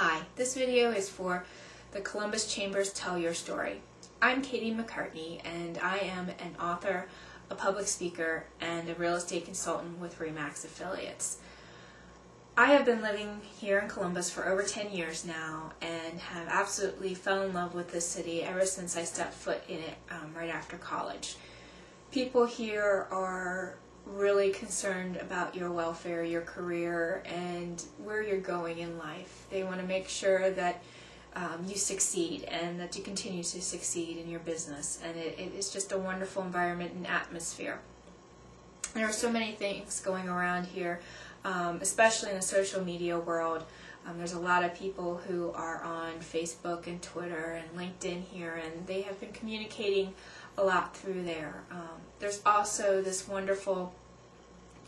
Hi, this video is for the Columbus Chambers Tell Your Story. I'm Katie McCartney and I am an author, a public speaker, and a real estate consultant with REMAX Affiliates. I have been living here in Columbus for over 10 years now and have absolutely fell in love with this city ever since I stepped foot in it um, right after college. People here are really concerned about your welfare, your career, and where you're going in life. They want to make sure that um, you succeed and that you continue to succeed in your business. And it, it is just a wonderful environment and atmosphere. There are so many things going around here, um, especially in the social media world. Um, there's a lot of people who are on Facebook and Twitter and LinkedIn here, and they have been communicating a lot through there. Um, there's also this wonderful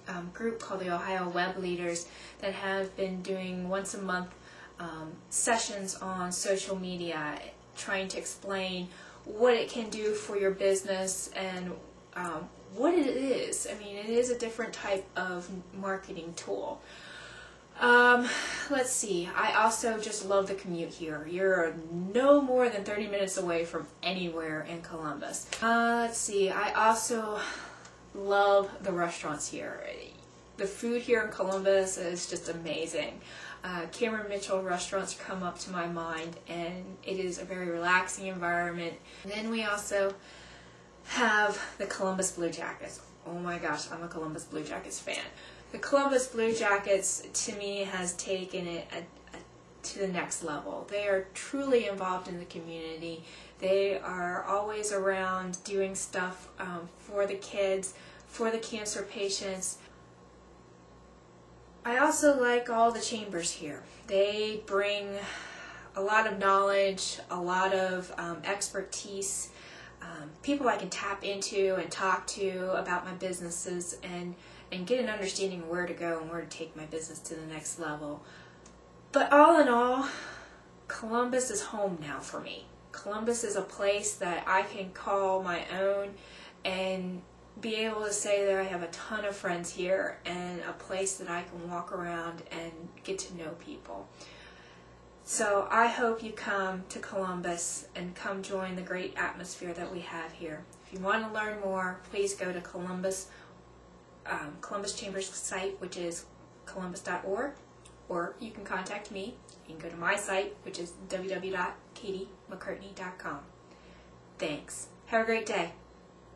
um, group called the Ohio Web Leaders that have been doing once a month um, sessions on social media trying to explain what it can do for your business and um, what it is. I mean, it is a different type of marketing tool. Um, let's see. I also just love the commute here. You're no more than 30 minutes away from anywhere in Columbus. Uh, let's see. I also love the restaurants here. The food here in Columbus is just amazing. Uh, Cameron Mitchell restaurants come up to my mind, and it is a very relaxing environment. And then we also have the Columbus Blue Jackets. Oh my gosh, I'm a Columbus Blue Jackets fan. The Columbus Blue Jackets, to me, has taken it a, a, to the next level. They are truly involved in the community. They are always around doing stuff um, for the kids, for the cancer patients. I also like all the chambers here. They bring a lot of knowledge, a lot of um, expertise, um, people I can tap into and talk to about my businesses and, and get an understanding of where to go and where to take my business to the next level. But all in all, Columbus is home now for me. Columbus is a place that I can call my own and be able to say that I have a ton of friends here and a place that I can walk around and get to know people. So I hope you come to Columbus and come join the great atmosphere that we have here. If you want to learn more, please go to Columbus, um, Columbus Chambers site, which is columbus.org, or you can contact me. You can go to my site, which is www.katiemccartney.com. Thanks. Have a great day.